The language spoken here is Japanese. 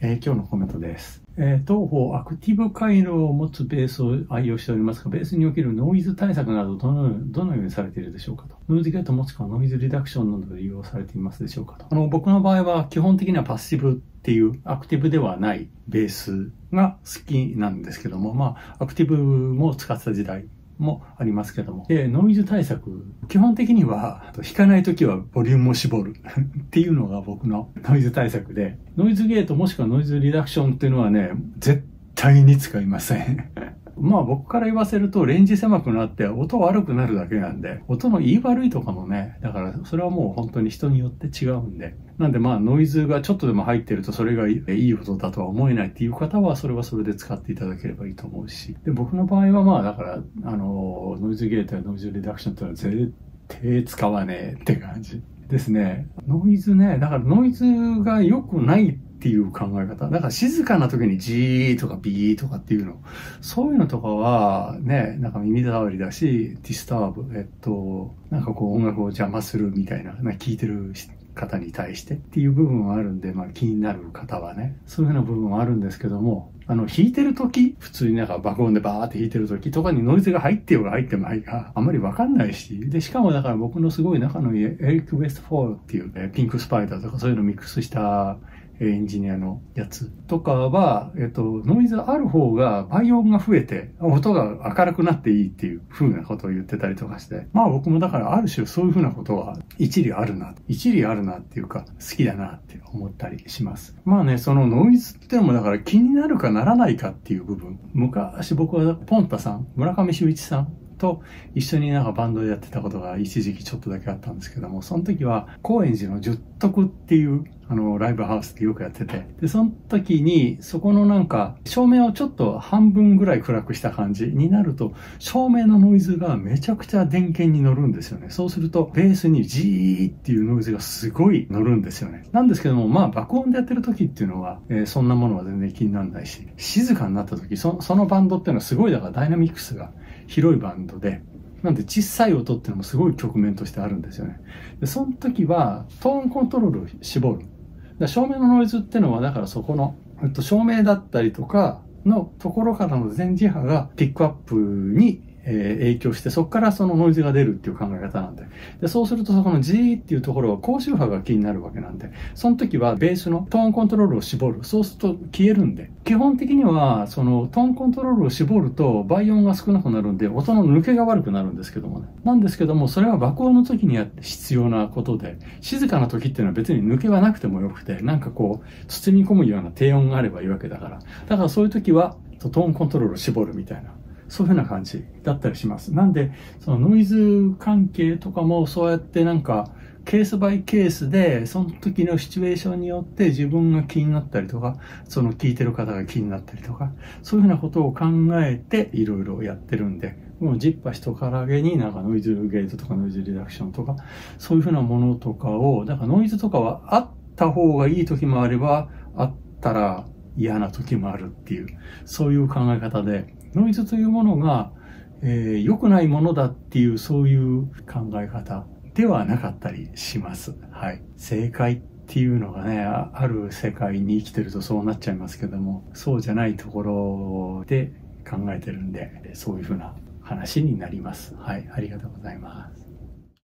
えー、今日のコメントです。えー、当方アクティブ回路を持つベースを愛用しておりますが、ベースにおけるノイズ対策などどのどのようにされているでしょうかと。ノイズゲートもしくはノイズリダクションなどで利用されていますでしょうかと。あの、僕の場合は基本的にはパッシブっていうアクティブではないベースが好きなんですけども、まあ、アクティブも使った時代もありますけども。で、ノイズ対策、基本的には、弾かないときはボリュームを絞る。っていうのが僕のノイズ対策で、ノイズゲートもしくはノイズリダクションっていうのはね、絶対に使いません。まあ僕から言わせるとレンジ狭くなって音悪くなるだけなんで、音の言い悪いとかもね、だからそれはもう本当に人によって違うんで。なんでまあノイズがちょっとでも入ってるとそれがいい音だとは思えないっていう方はそれはそれで使っていただければいいと思うし。で、僕の場合はまあだから、あの、ノイズゲートやノイズリダクションっていうのは絶対使わねえって感じですね。ノイズね、だからノイズが良くないっていう考え方。だから静かな時にジーとかビーとかっていうの。そういうのとかはね、なんか耳障りだし、 disturb、えっと、なんかこう音楽を邪魔するみたいな、な聞いてる方に対してっていう部分はあるんで、まあ気になる方はね、そういうような部分はあるんですけども、あの、弾いてる時、普通になんか爆音でバーって弾いてる時とかにノイズが入ってようが入ってまいが、あんまりわかんないし、で、しかもだから僕のすごい仲のいいエリック・ウェストフォールっていう、ね、ピンク・スパイダーとかそういうのミックスしたエンジニアのやつとかは、えっと、ノイズある方が倍音が増えて、音が明るくなっていいっていう風なことを言ってたりとかして、まあ僕もだからある種そういう風なことは一理あるな、一理あるなっていうか好きだなって思ったりします。まあね、そのノイズってのもだから気になるかならないかっていう部分。昔僕はポンタさん、村上修一さんと一緒になんかバンドでやってたことが一時期ちょっとだけあったんですけども、その時は高円寺の十徳っていうあの、ライブハウスってよくやってて。で、その時に、そこのなんか、照明をちょっと半分ぐらい暗くした感じになると、照明のノイズがめちゃくちゃ電源に乗るんですよね。そうすると、ベースにジーっていうノイズがすごい乗るんですよね。なんですけども、まあ、爆音でやってる時っていうのは、えー、そんなものは全然気にならないし、静かになった時、そのバンドっていうのはすごい、だからダイナミックスが広いバンドで、なんで小さい音っていうのもすごい局面としてあるんですよね。で、その時はトーンコントロールを絞る。だ照明のノイズっていうのは、だからそこの、えっと、照明だったりとかのところからの電磁波がピックアップにえー、影響して、そこからそのノイズが出るっていう考え方なんで。で、そうするとそこの G っていうところは高周波が気になるわけなんで、その時はベースのトーンコントロールを絞る。そうすると消えるんで。基本的には、そのトーンコントロールを絞ると倍音が少なくなるんで、音の抜けが悪くなるんですけどもね。なんですけども、それは爆音の時にやって必要なことで、静かな時っていうのは別に抜けはなくてもよくて、なんかこう、包み込むような低音があればいいわけだから。だからそういう時は、トーンコントロールを絞るみたいな。そういうふうな感じだったりします。なんで、そのノイズ関係とかもそうやってなんか、ケースバイケースで、その時のシチュエーションによって自分が気になったりとか、その聞いてる方が気になったりとか、そういうふうなことを考えていろいろやってるんで、もうジッパー人からげになんかノイズゲートとかノイズリダクションとか、そういうふうなものとかを、だからノイズとかはあった方がいい時もあれば、あったら嫌な時もあるっていう、そういう考え方で、ノイズというものが、えー、良くないものだっていう、そういう考え方ではなかったりします。はい。正解っていうのがね、ある世界に生きてるとそうなっちゃいますけども、そうじゃないところで考えてるんで、そういうふうな話になります。はい。ありがとうございます。